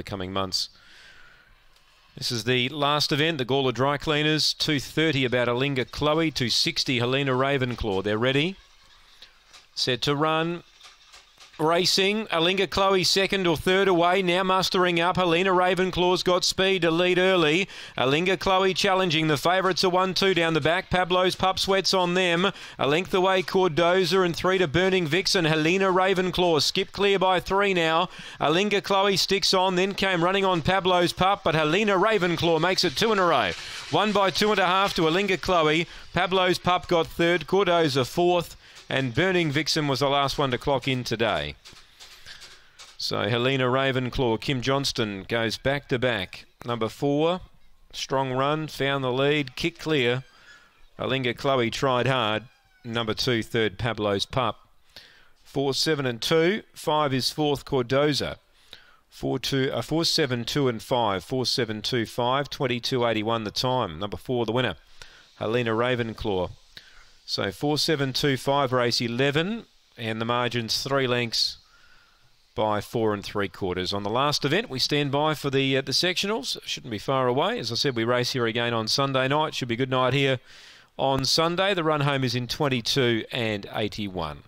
the coming months. This is the last event, the Gawler Dry Cleaners. 2.30 about Alinga Chloe. 2.60 Helena Ravenclaw. They're ready. Set to run. Racing, Alinga Chloe second or third away, now mustering up. Helena Ravenclaw's got speed to lead early. Alinga Chloe challenging. The favourites are 1 2 down the back. Pablo's Pup Sweats on them. A length away, Cordoza and three to Burning Vixen. Helena Ravenclaw skip clear by three now. Alinga Chloe sticks on, then came running on Pablo's Pup, but Helena Ravenclaw makes it two in a row. One by two and a half to Alinga Chloe. Pablo's Pup got third, Cordoza fourth and Burning Vixen was the last one to clock in today. So Helena Ravenclaw, Kim Johnston goes back to back. Number four, strong run, found the lead, kick clear. Alinga Chloe tried hard. Number two, third, Pablo's Pup. Four, seven, and two. Five is fourth, Cordoza. Four, two, uh, four, seven, two, and five. Four, seven, two, five. Twenty-two, eighty-one. The time. Number four, the winner. Helena Ravenclaw. So 4725 race 11 and the margins three lengths by four and three quarters. On the last event, we stand by for the uh, the sectionals. Shouldn't be far away. As I said, we race here again on Sunday night. Should be a good night here on Sunday. The run home is in 22 and 81.